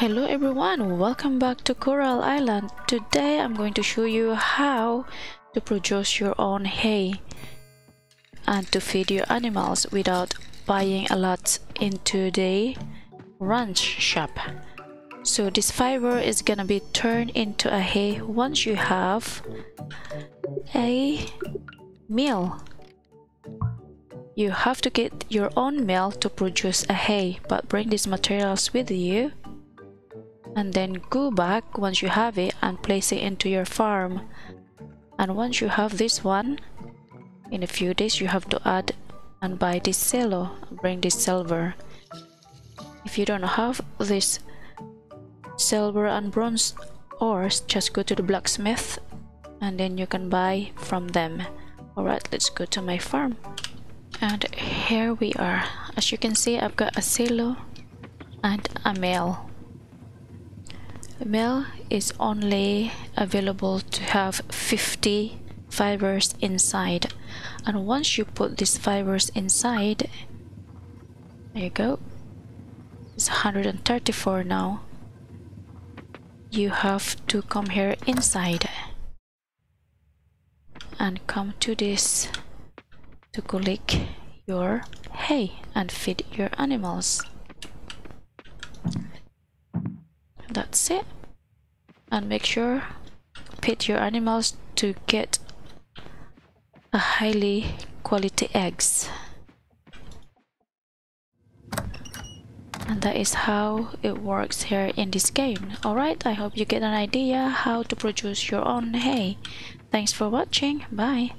Hello everyone, welcome back to Coral Island. Today I'm going to show you how to produce your own hay and to feed your animals without buying a lot into the ranch shop. So this fiber is gonna be turned into a hay once you have a mill. You have to get your own mill to produce a hay, but bring these materials with you and then go back once you have it and place it into your farm. And once you have this one in a few days you have to add and buy this silo bring this silver. If you don't have this silver and bronze ores just go to the blacksmith and then you can buy from them. Alright let's go to my farm. And here we are. As you can see I've got a silo and a mill Mill is only available to have 50 fibers inside. And once you put these fibers inside there you go. It's 134 now. You have to come here inside and come to this to collect your hay and feed your animals that's it. And make sure pet your animals to get a highly quality eggs. And that is how it works here in this game. Alright I hope you get an idea how to produce your own hay. Thanks for watching. Bye